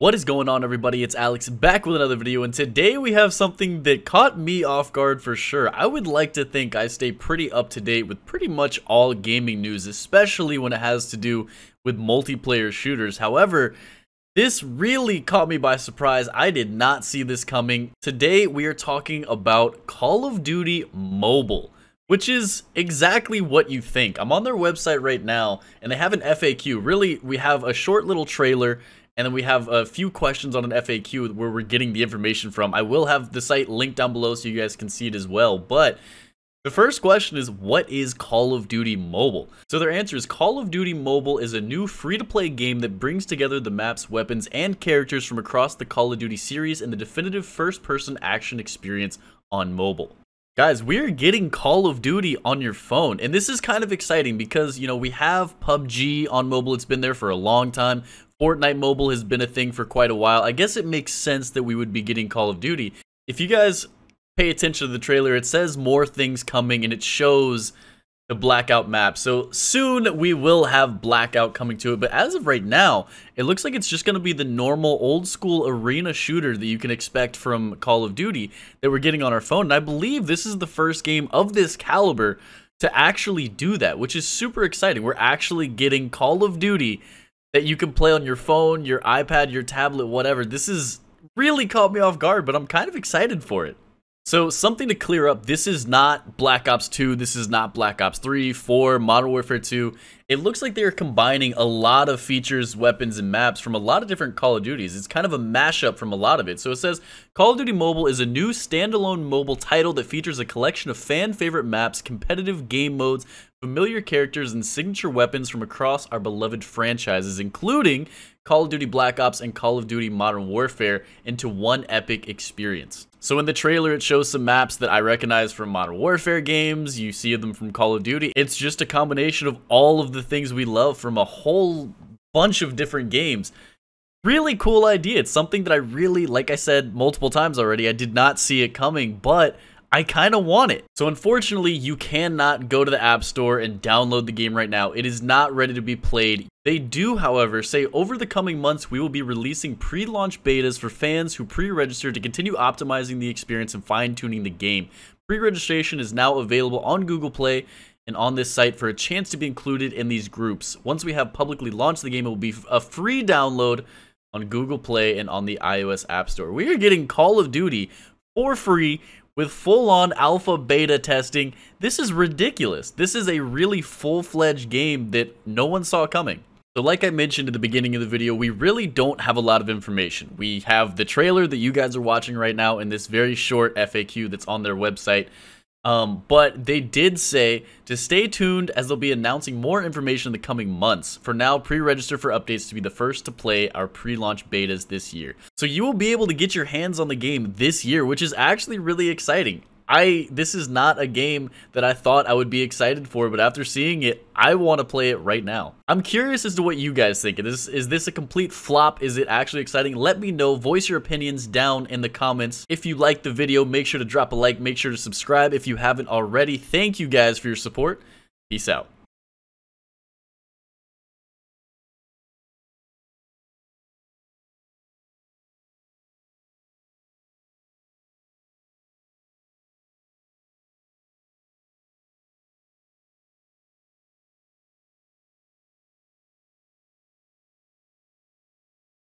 What is going on everybody, it's Alex back with another video and today we have something that caught me off guard for sure. I would like to think I stay pretty up to date with pretty much all gaming news, especially when it has to do with multiplayer shooters. However, this really caught me by surprise. I did not see this coming. Today we are talking about Call of Duty Mobile which is exactly what you think. I'm on their website right now, and they have an FAQ. Really, we have a short little trailer and then we have a few questions on an FAQ where we're getting the information from. I will have the site linked down below so you guys can see it as well. But the first question is what is Call of Duty Mobile? So their answer is Call of Duty Mobile is a new free-to-play game that brings together the maps, weapons, and characters from across the Call of Duty series in the definitive first-person action experience on mobile. Guys, we're getting Call of Duty on your phone, and this is kind of exciting because, you know, we have PUBG on mobile. It's been there for a long time. Fortnite Mobile has been a thing for quite a while. I guess it makes sense that we would be getting Call of Duty. If you guys pay attention to the trailer, it says more things coming and it shows the Blackout map. So soon we will have Blackout coming to it, but as of right now, it looks like it's just going to be the normal old school arena shooter that you can expect from Call of Duty that we're getting on our phone. And I believe this is the first game of this caliber to actually do that, which is super exciting. We're actually getting Call of Duty that you can play on your phone, your iPad, your tablet, whatever. This is really caught me off guard, but I'm kind of excited for it. So something to clear up, this is not Black Ops 2, this is not Black Ops 3, 4, Modern Warfare 2. It looks like they're combining a lot of features, weapons, and maps from a lot of different Call of Duties. It's kind of a mashup from a lot of it. So it says, Call of Duty Mobile is a new standalone mobile title that features a collection of fan favorite maps, competitive game modes, familiar characters, and signature weapons from across our beloved franchises, including Call of Duty Black Ops and Call of Duty Modern Warfare into one epic experience. So in the trailer, it shows some maps that I recognize from Modern Warfare games. You see them from Call of Duty. It's just a combination of all of the things we love from a whole bunch of different games. Really cool idea. It's something that I really, like I said multiple times already, I did not see it coming, but I kind of want it. So unfortunately, you cannot go to the App Store and download the game right now. It is not ready to be played. They do, however, say over the coming months, we will be releasing pre-launch betas for fans who pre-register to continue optimizing the experience and fine-tuning the game. Pre-registration is now available on Google Play and on this site for a chance to be included in these groups. Once we have publicly launched the game, it will be a free download on Google Play and on the iOS App Store. We are getting Call of Duty for free with full-on alpha beta testing. This is ridiculous. This is a really full-fledged game that no one saw coming. So like I mentioned at the beginning of the video, we really don't have a lot of information. We have the trailer that you guys are watching right now in this very short FAQ that's on their website. Um, but they did say to stay tuned as they'll be announcing more information in the coming months. For now, pre-register for updates to be the first to play our pre-launch betas this year. So you will be able to get your hands on the game this year, which is actually really exciting. I this is not a game that I thought I would be excited for, but after seeing it, I want to play it right now. I'm curious as to what you guys think. Is, is this a complete flop? Is it actually exciting? Let me know. Voice your opinions down in the comments. If you liked the video, make sure to drop a like. Make sure to subscribe if you haven't already. Thank you guys for your support. Peace out.